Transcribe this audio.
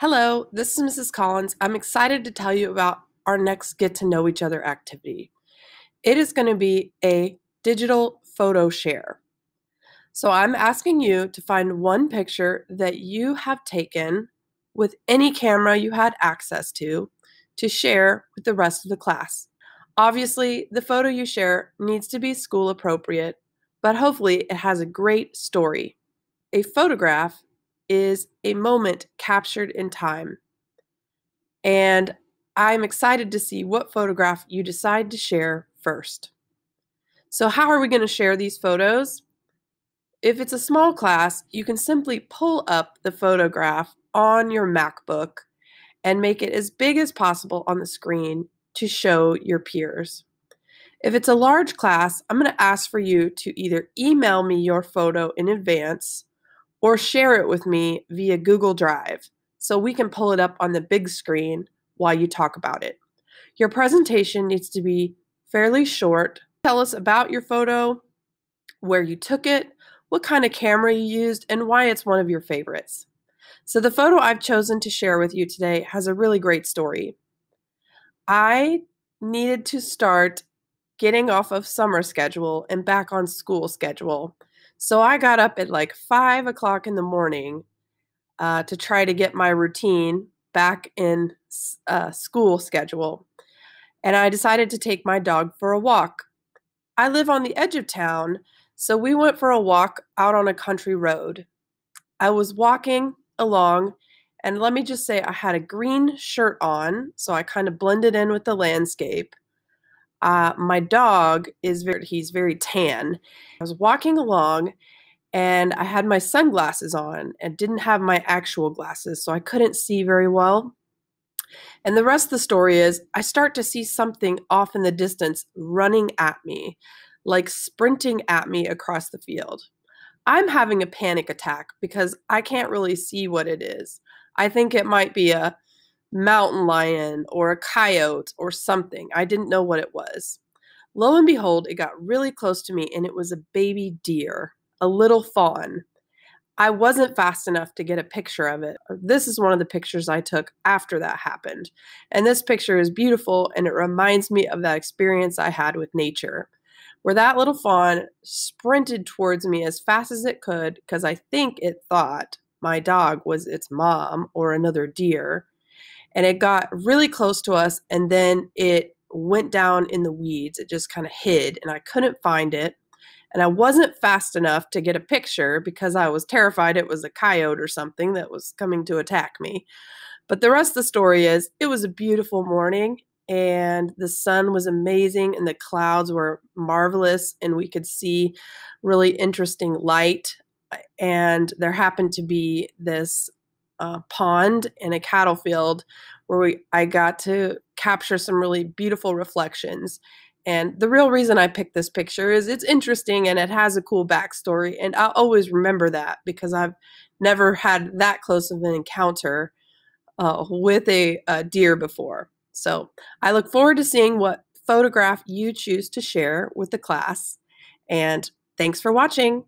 Hello, this is Mrs. Collins. I'm excited to tell you about our next get to know each other activity. It is going to be a digital photo share. So I'm asking you to find one picture that you have taken with any camera you had access to to share with the rest of the class. Obviously, the photo you share needs to be school appropriate, but hopefully it has a great story. A photograph is a moment captured in time. And I'm excited to see what photograph you decide to share first. So, how are we going to share these photos? If it's a small class, you can simply pull up the photograph on your MacBook and make it as big as possible on the screen to show your peers. If it's a large class, I'm going to ask for you to either email me your photo in advance or share it with me via Google Drive so we can pull it up on the big screen while you talk about it. Your presentation needs to be fairly short. Tell us about your photo, where you took it, what kind of camera you used, and why it's one of your favorites. So, the photo I've chosen to share with you today has a really great story. I needed to start getting off of summer schedule and back on school schedule so I got up at like five o'clock in the morning uh, to try to get my routine back in uh, school schedule. And I decided to take my dog for a walk. I live on the edge of town, so we went for a walk out on a country road. I was walking along, and let me just say, I had a green shirt on, so I kind of blended in with the landscape. Uh, my dog is very, he's very tan. I was walking along and I had my sunglasses on and didn't have my actual glasses, so I couldn't see very well. And the rest of the story is I start to see something off in the distance running at me, like sprinting at me across the field. I'm having a panic attack because I can't really see what it is. I think it might be a mountain lion or a coyote or something. I didn't know what it was. Lo and behold, it got really close to me and it was a baby deer, a little fawn. I wasn't fast enough to get a picture of it. This is one of the pictures I took after that happened. And this picture is beautiful and it reminds me of that experience I had with nature, where that little fawn sprinted towards me as fast as it could because I think it thought my dog was its mom or another deer and it got really close to us and then it went down in the weeds. It just kind of hid and i couldn't find it and i wasn't fast enough to get a picture because i was terrified it was a coyote or something that was coming to attack me. But the rest of the story is it was a beautiful morning and the sun was amazing and the clouds were marvelous and we could see really interesting light and there happened to be this uh, pond in a cattle field where we I got to capture some really beautiful reflections. And the real reason I picked this picture is it's interesting and it has a cool backstory. And I'll always remember that because I've never had that close of an encounter uh, with a, a deer before. So I look forward to seeing what photograph you choose to share with the class. And thanks for watching.